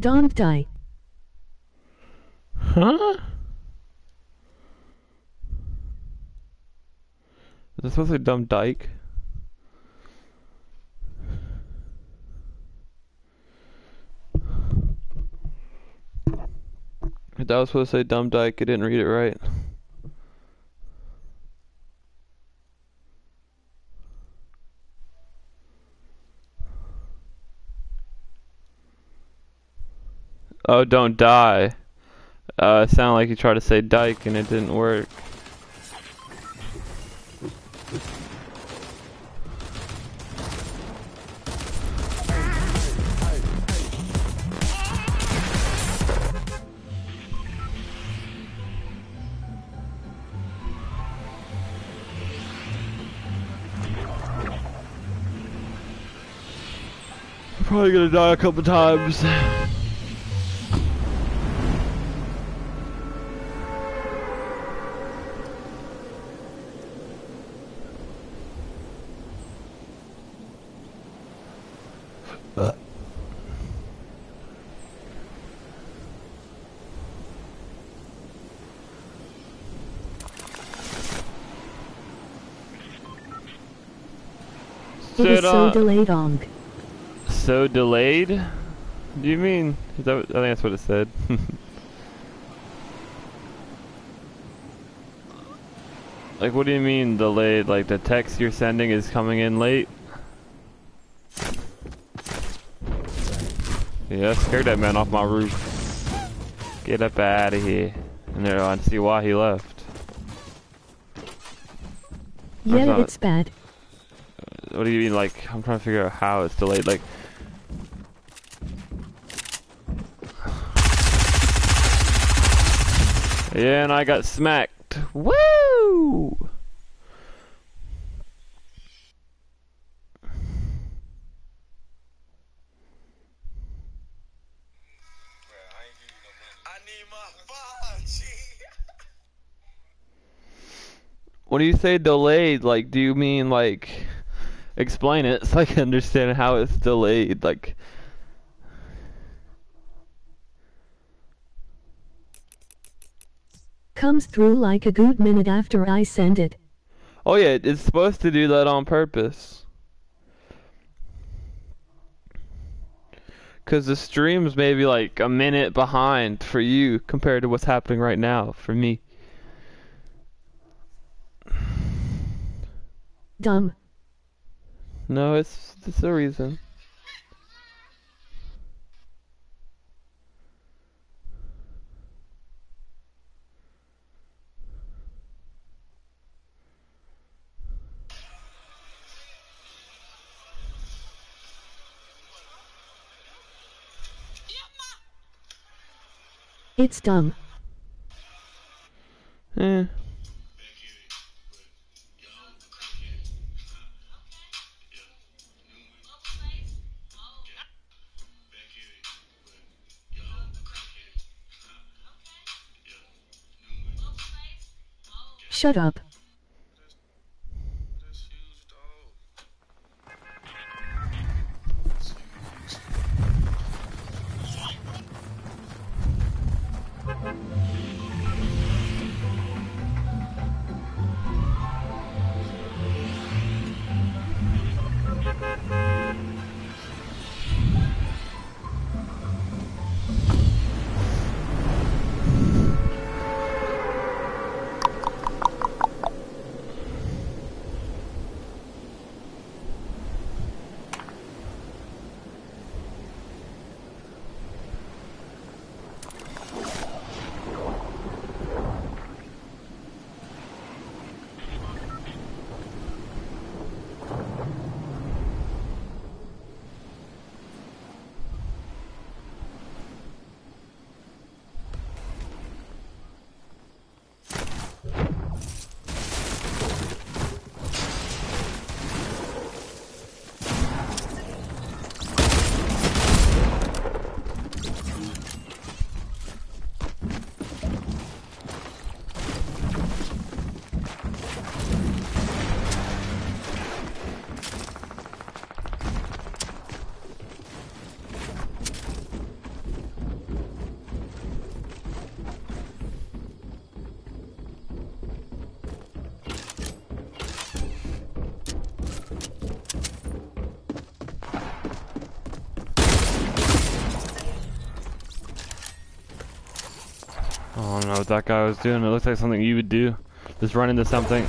Don't die. Huh? Is this supposed to be dumb dyke? That was supposed to say dumb dyke, I didn't read it right. Oh, don't die. Uh, it sounded like you tried to say dyke and it didn't work. Probably gonna die a couple times. So on- uh, delayed onk. So delayed? Do you mean? Is that, I think that's what it said. like, what do you mean delayed? Like, the text you're sending is coming in late? Yeah, scared that man off my roof. Get up out of here. And there, I see why he left. Yeah, it's bad. What do you mean, like, I'm trying to figure out how it's delayed, like... Yeah, and I got smacked. Woo! When you say delayed, like, do you mean, like... Explain it so I can understand how it's delayed, like... Comes through like a good minute after I send it. Oh yeah, it's supposed to do that on purpose. Cause the stream's maybe like a minute behind for you compared to what's happening right now for me. Dumb. No, it's it's a reason. It's dumb. Eh. Shut up. What that guy was doing. It looks like something you would do. Just run into something.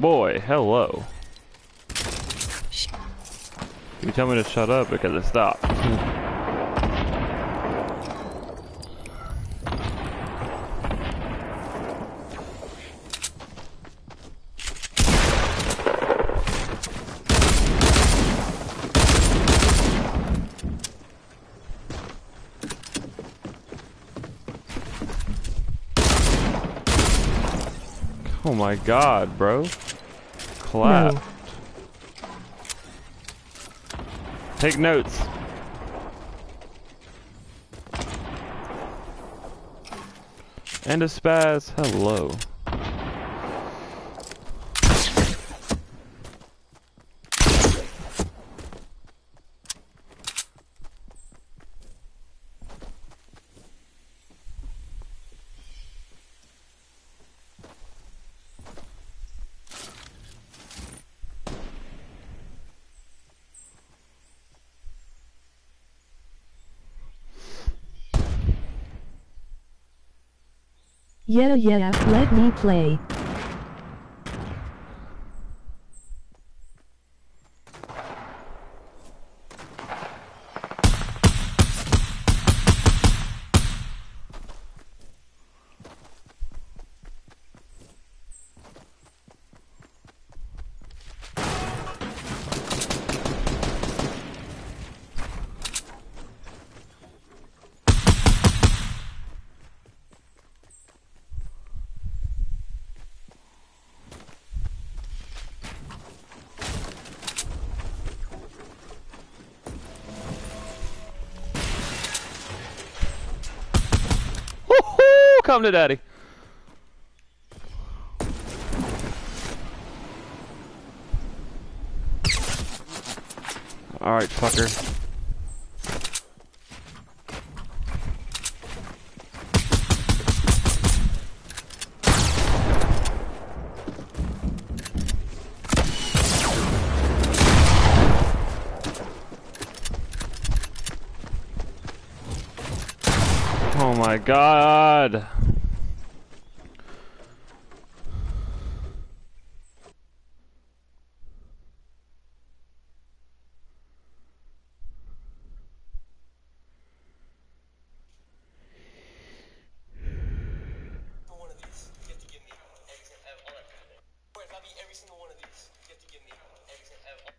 Boy, hello. You tell me to shut up because it stopped. oh my god, bro. Clap. No. Take notes. And a spaz, hello. Yeah yeah, let me play. Come to daddy. Alright, fucker. Oh my god. one of these. You have to give me every single, ev- all that. Or if I beat every single one of these, you have to give me every single, ev- all-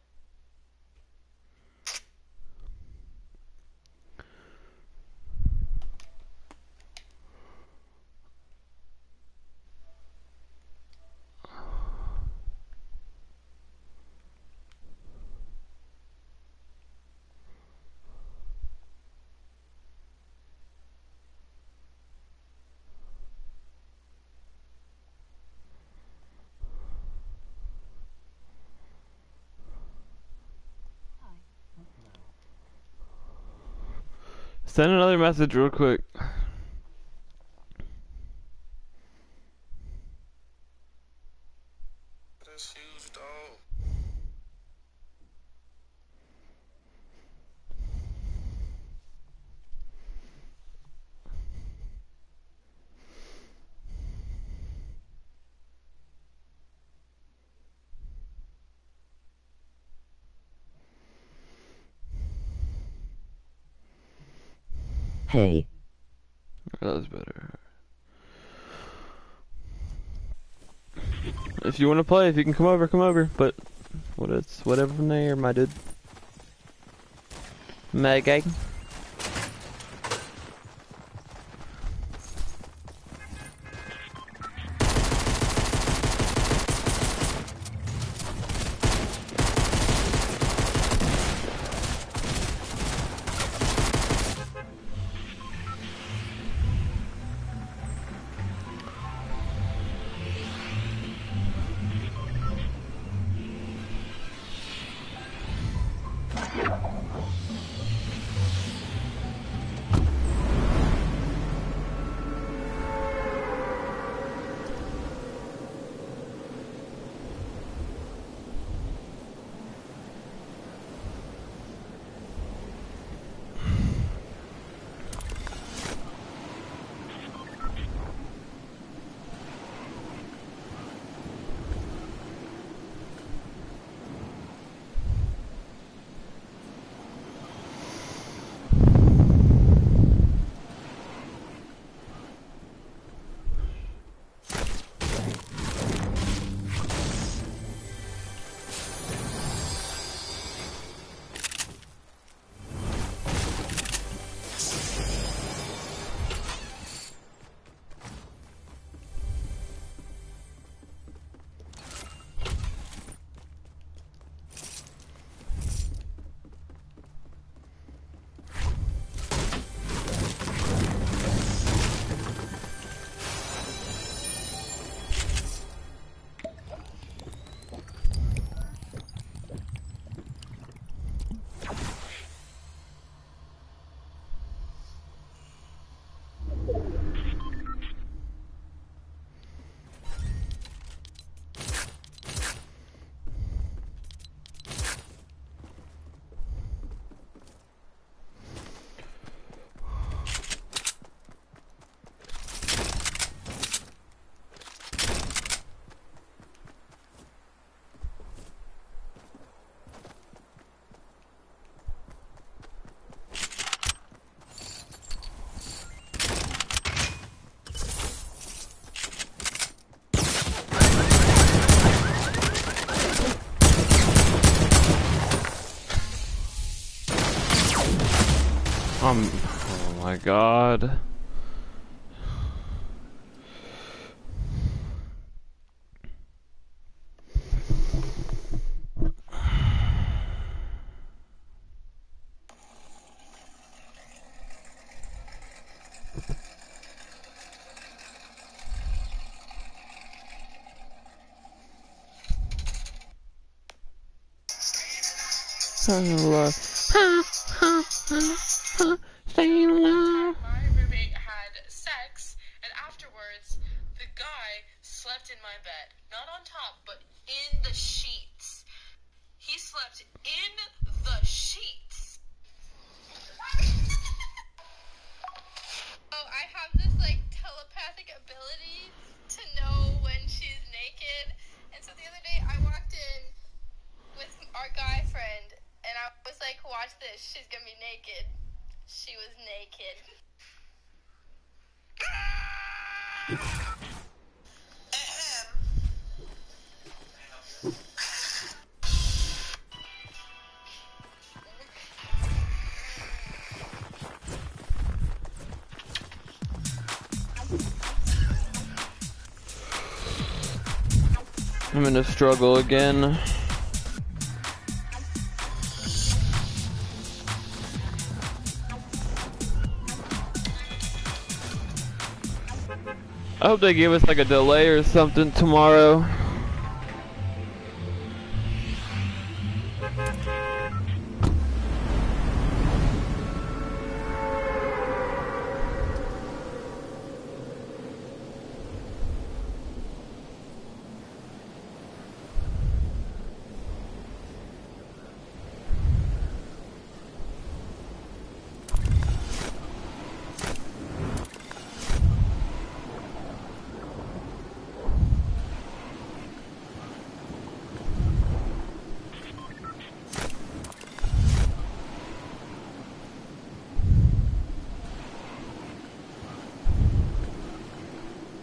Send another message real quick. Hey. That was better. If you want to play, if you can come over, come over. But what it's whatever from there, my dude. Maggie. My god. My I'm in a struggle again. I hope they give us like a delay or something tomorrow.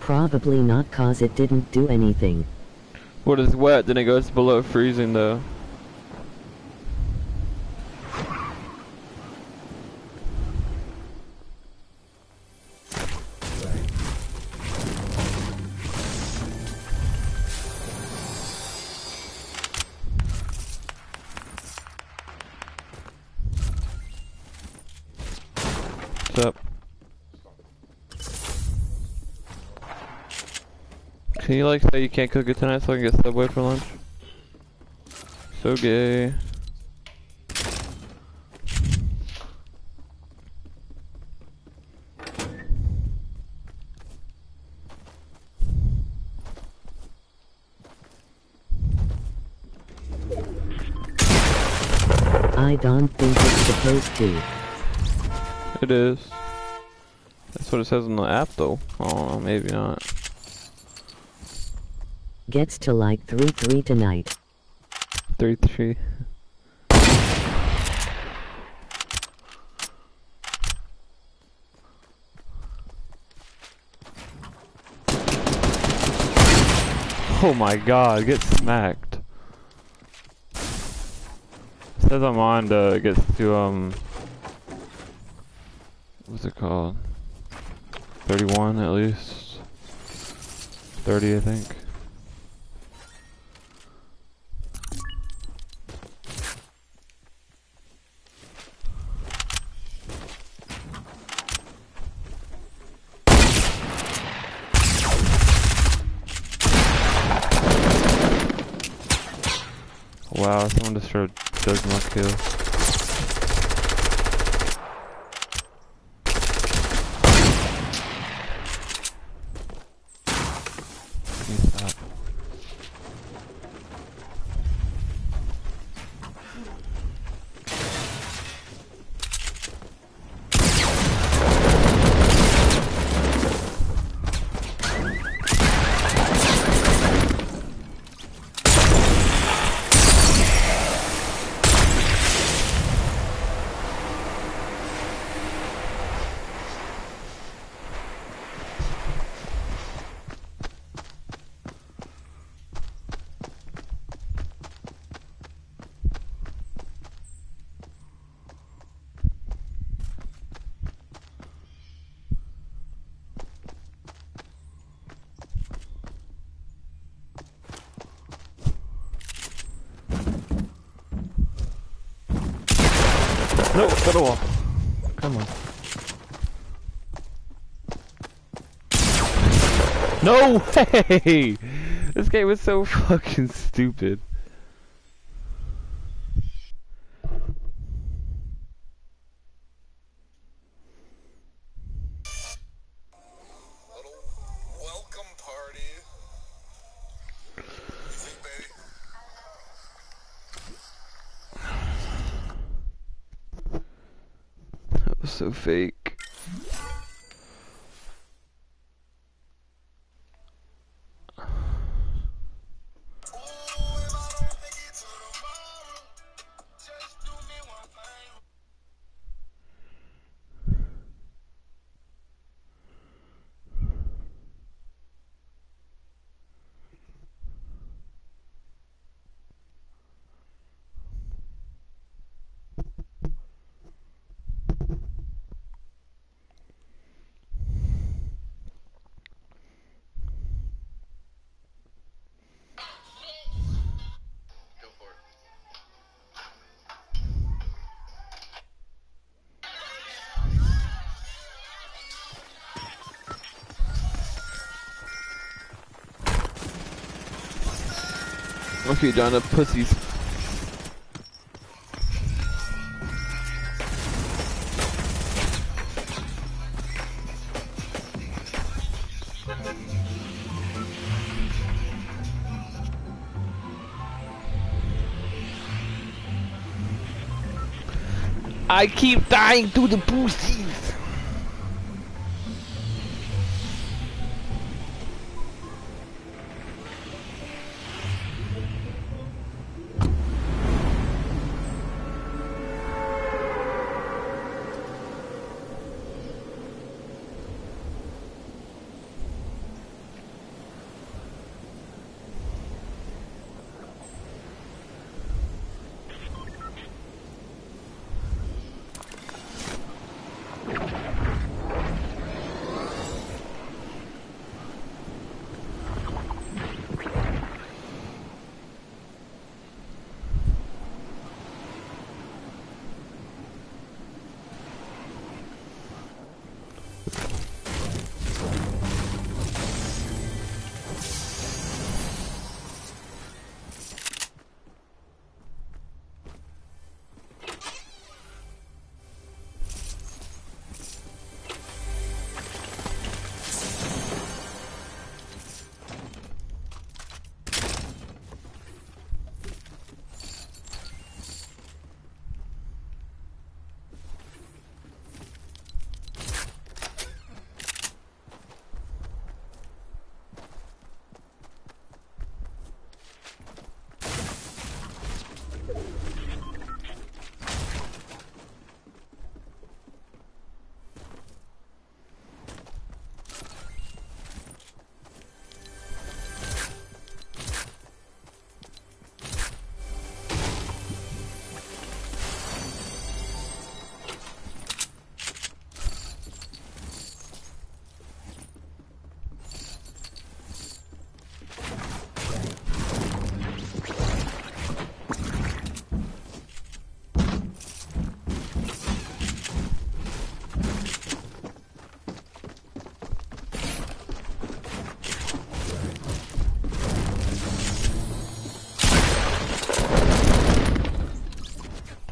Probably not cause it didn't do anything. What is wet, then it goes below freezing though. You like say you can't cook it tonight so I can get Subway for lunch? So gay. I don't think it's supposed to. It is. That's what it says on the app though. I maybe not. Gets to like 3-3 tonight. 3 3. Oh my god, get smacked. It says I'm on to gets to um what's it called? 31 at least. 30 I think. Wow, someone just showed does not kill. No way! This game was so fucking stupid. Little welcome party. Easy, baby. That was so fake. Okay, Donna, pussies. I keep dying to the pussies.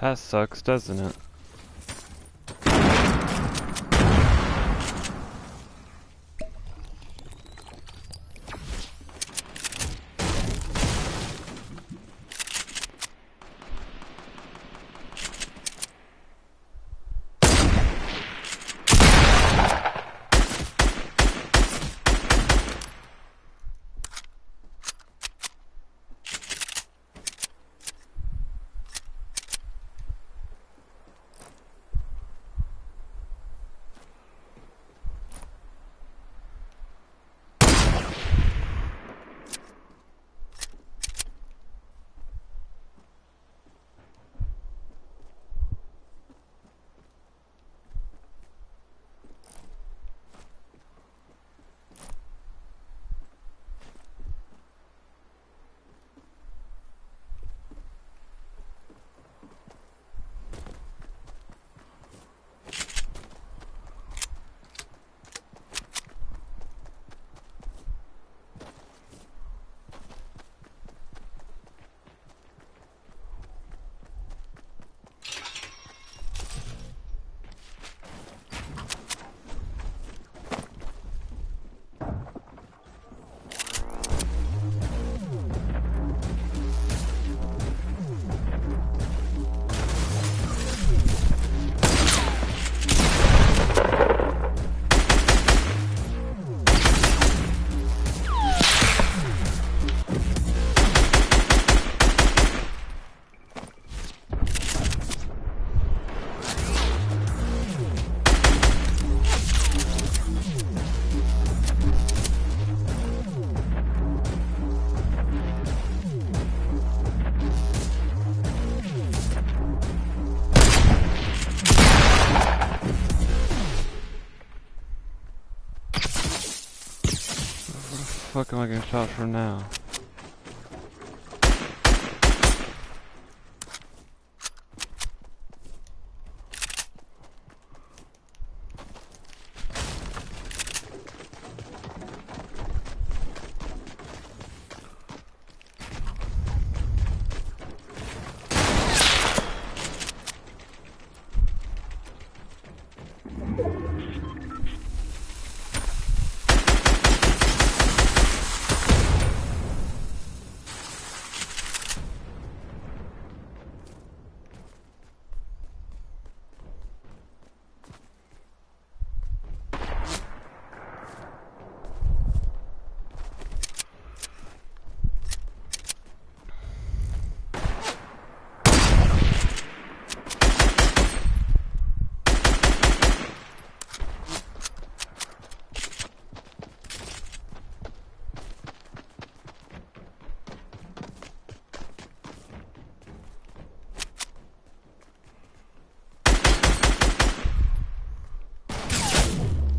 That sucks, doesn't it? Fuck am I gonna shot from now?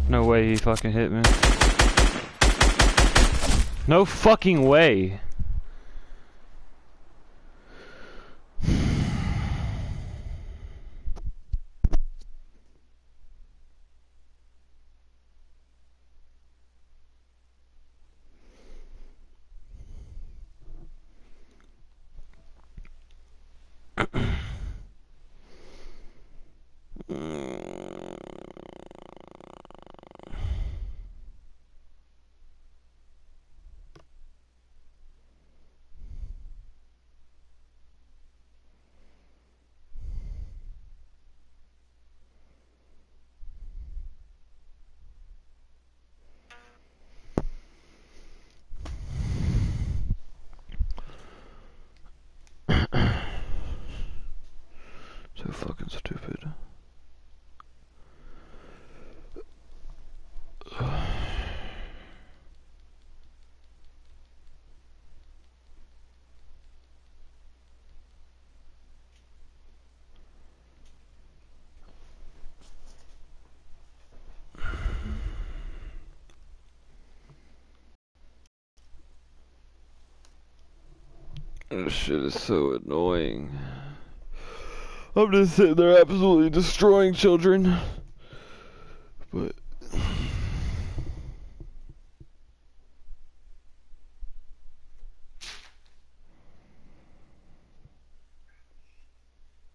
No way he fucking hit me. No fucking way. So fucking stupid. This shit is so annoying. I'm just sitting there absolutely destroying children. But Can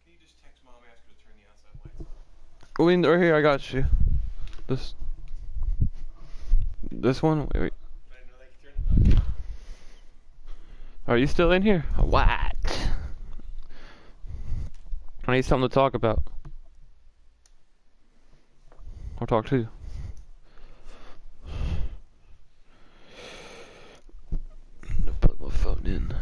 you just text mom, ask her to turn the outside lights on? I mean, right here, I got you. This, this one. Wait, wait. I didn't know they could turn Are you still in here? What? I need something to talk about. Or talk to. I'm gonna plug my phone in.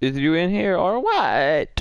Is you in here or what?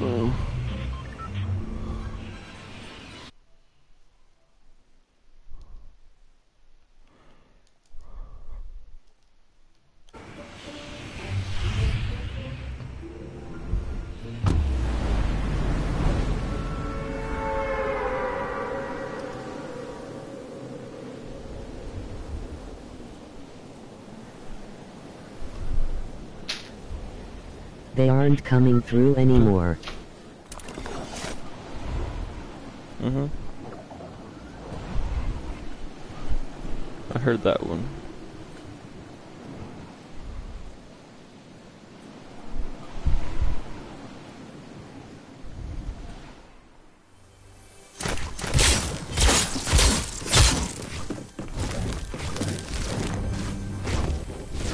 Oh. They aren't coming through anymore. Mm-hmm. I heard that one.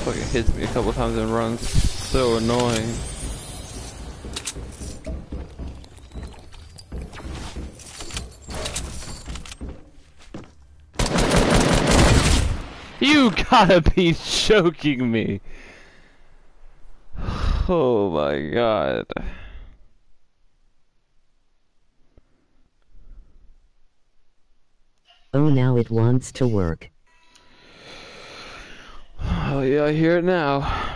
Fucking hits me a couple times and runs. So annoying. You gotta be joking me. Oh my god. Oh now it wants to work. Oh yeah, I hear it now.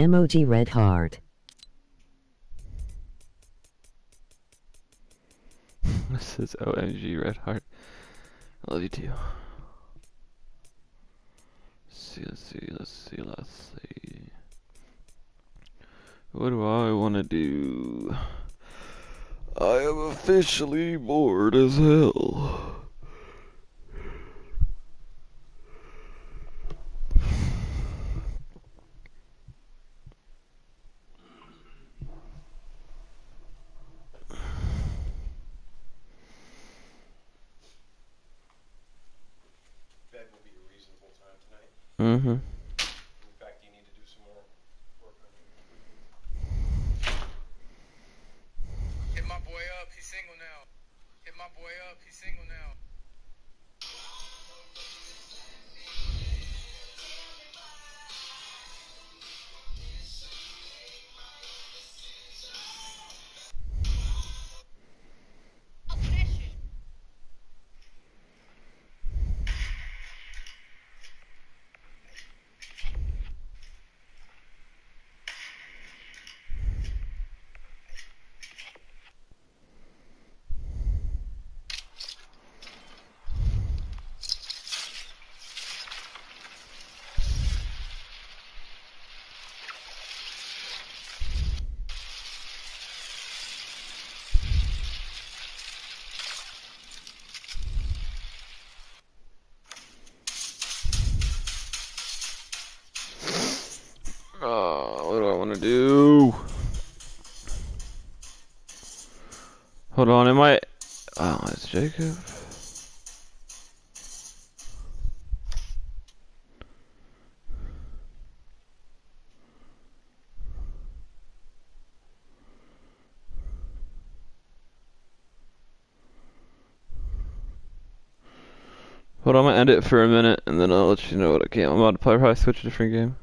Emoji red heart. this is OMG Red Heart. I love you too. Let's see, let's see, let's see, let's see. What do I want to do? I am officially bored as hell. On, am I? Oh, it's Jacob. Hold on, I'm gonna end it for a minute, and then I'll let you know what I can. I'm about to play, probably switch a different game.